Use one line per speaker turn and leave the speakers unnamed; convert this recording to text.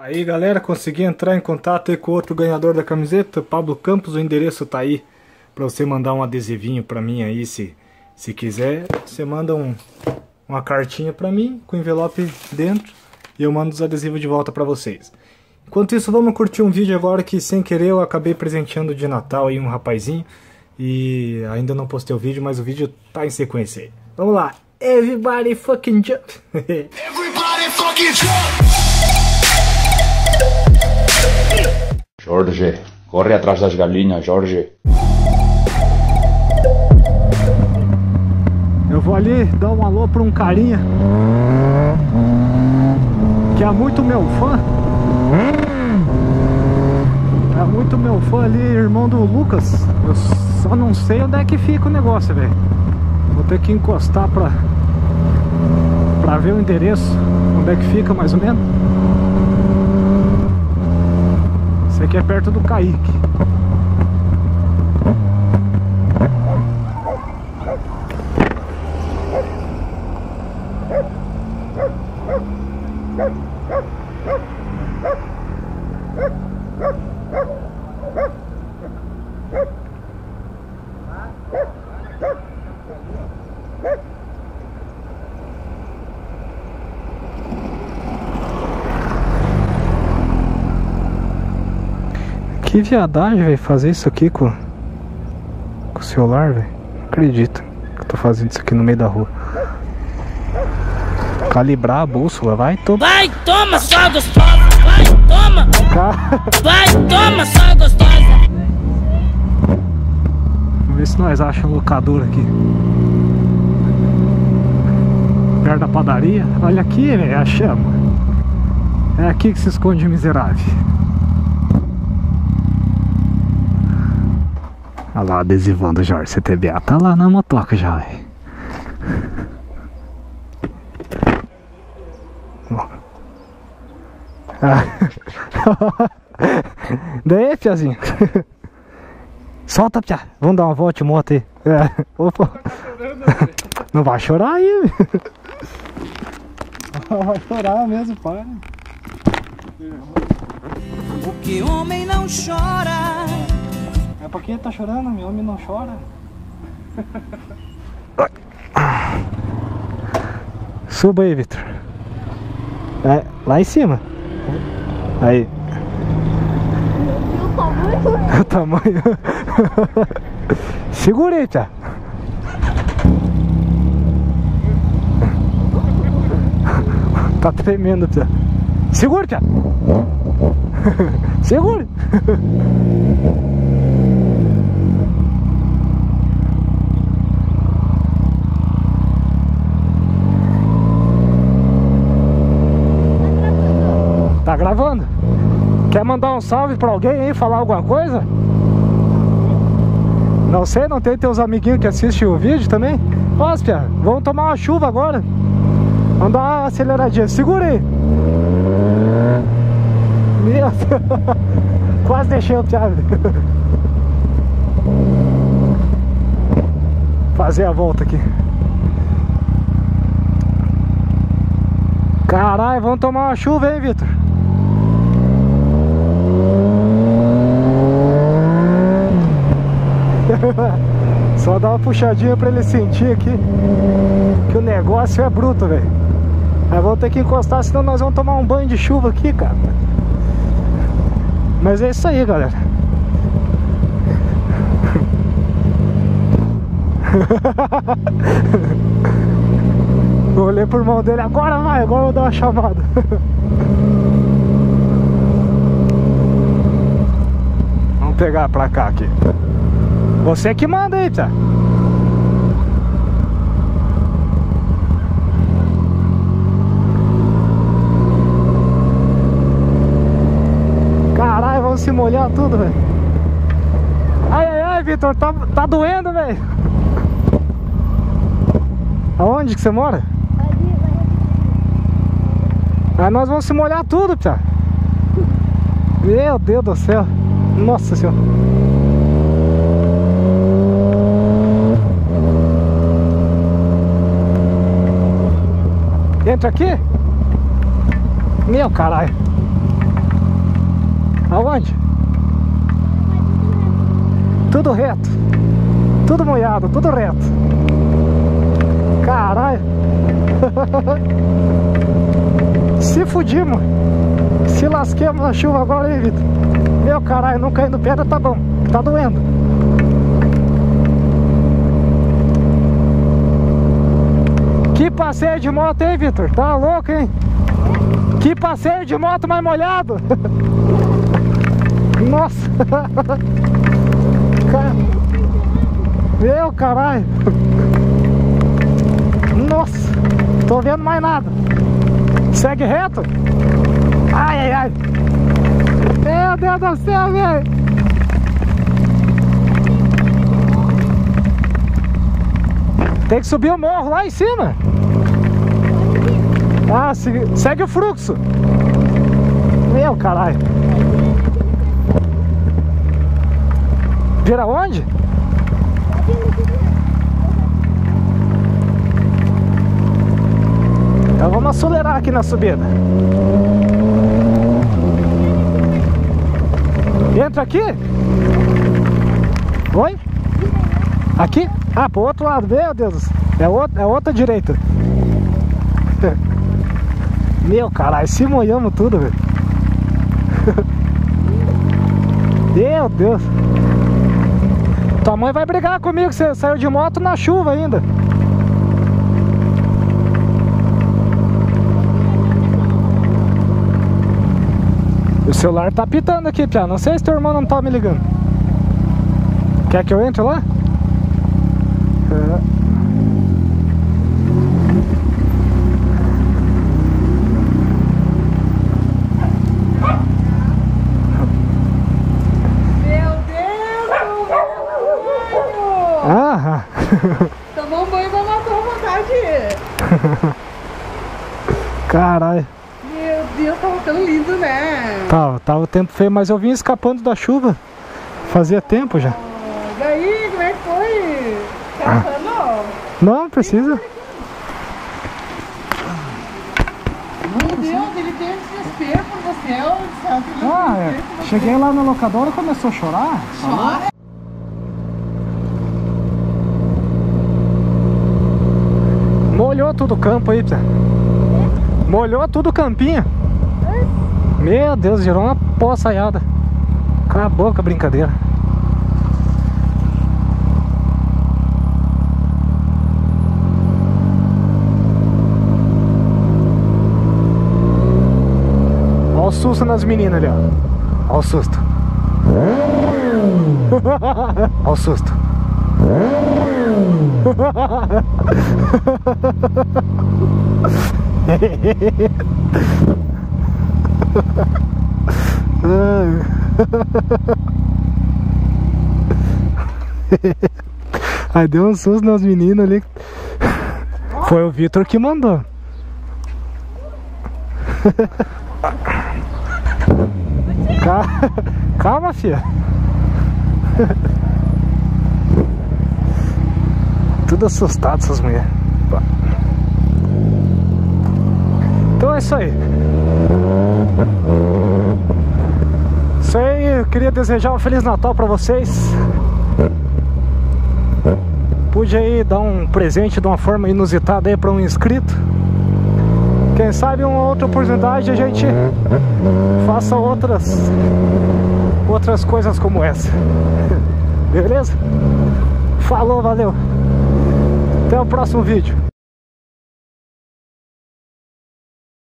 Aí galera, consegui entrar em contato com o outro ganhador da camiseta, Pablo Campos, o endereço tá aí para você mandar um adesivinho para mim aí, se, se quiser. Você manda um, uma cartinha para mim com envelope dentro e eu mando os adesivos de volta para vocês. Enquanto isso, vamos curtir um vídeo agora que sem querer eu acabei presenteando de Natal aí um rapazinho e ainda não postei o vídeo, mas o vídeo tá em sequência aí. Vamos lá! Everybody fucking jump! Everybody fucking jump!
Jorge, corre atrás das galinhas, Jorge.
Eu vou ali dar um alô pra um carinha que é muito meu fã. É muito meu fã ali, irmão do Lucas. Eu só não sei onde é que fica o negócio, velho. Vou ter que encostar pra, pra ver o endereço, onde é que fica mais ou menos. Aqui é perto do Kaique. Que viadagem, velho, fazer isso aqui com, com o celular, velho. Acredito que eu tô fazendo isso aqui no meio da rua. Calibrar a bússola, vai, toma.
Vai, toma, só gostosa. Vai, toma. Vai, toma, só gostosa.
Vamos ver se nós achamos um locador aqui. Perto da padaria. Olha aqui, velho, a chama. É aqui que se esconde o miserável. Olha lá, adesivando Jorge CTBA. Tá lá na motoca já, velho. Daí, piazinho. Solta, pia. Vamos dar uma volta de moto aí. É. Opa. Não vai chorar aí. Vai chorar mesmo, pai.
Porque homem não chora.
É pra quem tá chorando, meu homem não chora. Suba aí, Victor. É, lá em cima. Aí. O tamanho. Segura aí, tia. Tá tremendo, tia. Segura, tia. Segura. Tá gravando? Quer mandar um salve pra alguém aí, falar alguma coisa? Não sei, não tem teus amiguinhos que assistem o vídeo também? Nossa, Pia, vamos tomar uma chuva agora. Vamos dar uma aceleradinha. Segura aí. Meu Deus. Quase deixei o Pia. Fazer a volta aqui. Caralho, vamos tomar uma chuva, hein, Vitor? Só dá uma puxadinha pra ele sentir aqui Que o negócio é bruto, velho. Aí vamos ter que encostar, senão nós vamos tomar um banho de chuva aqui, cara. Mas é isso aí, galera. Eu olhei pro irmão dele, agora vai, agora eu vou dar uma chamada. Vamos pegar pra cá aqui você que manda aí, Pia. Caralho, vamos se molhar tudo, velho. Ai, ai, ai, Vitor, tá, tá doendo, velho. Aonde que você mora? Aí nós vamos se molhar tudo, Pia. Meu Deus do céu. Nossa senhora. Entra aqui? Meu caralho. Aonde? Tudo reto. Tudo molhado, tudo reto. Caralho. Se fudimos. Se lasquemos na chuva agora, hein, Vitor? Meu caralho, não caindo pedra tá bom. Tá doendo. Que passeio de moto, hein, Vitor? Tá louco, hein? Que passeio de moto mais molhado. Nossa. Meu caralho. Nossa. Tô vendo mais nada. Segue reto. Ai, ai, ai. Meu Deus do céu, velho. Tem que subir o morro lá em cima. Ah, segue, o fluxo. Meu caralho. Vira onde? Então vamos acelerar aqui na subida. Entra aqui? Oi? Aqui? Ah, pro outro lado, meu Deus. É, outra, é outra direita. Meu caralho, se molhamos tudo, velho. Meu Deus. Tua mãe vai brigar comigo, você saiu de moto na chuva ainda. O celular tá pitando aqui, Pia. Não sei se teu irmão não tá me ligando. Quer que eu entre lá? É.
Meu Deus!
Ah,
Tomou um banho pra matar a vontade.
Caralho.
Meu Deus, tava tão lindo, né?
Tava, tava o tempo feio, mas eu vim escapando da chuva. Fazia tempo já.
Daí, como é que foi? Tá passando?
Não, não precisa.
Meu Deus, ele teve desespero por você. Eu
Ah, é. Cheguei lá na locadora e começou a chorar.
Chora.
Molhou tudo o campo aí, Pia. Molhou tudo o campinho. Meu Deus, gerou uma poçaiada. Acabou com a brincadeira. Olha o susto nas meninas ali, ó. Olha o susto. Olha o susto. Aí deu um susto nas meninas ali. Foi o Vitor que mandou. Ca- Calma, filha. Tudo assustado essas mulheres. Então é isso aí. Isso aí, eu queria desejar um Feliz Natal pra vocês. Pude aí dar um presente de uma forma inusitada aí pra um inscrito. Quem sabe uma outra oportunidade a gente faça outras outras coisas como essa. Beleza? Falou, valeu. Até o próximo vídeo.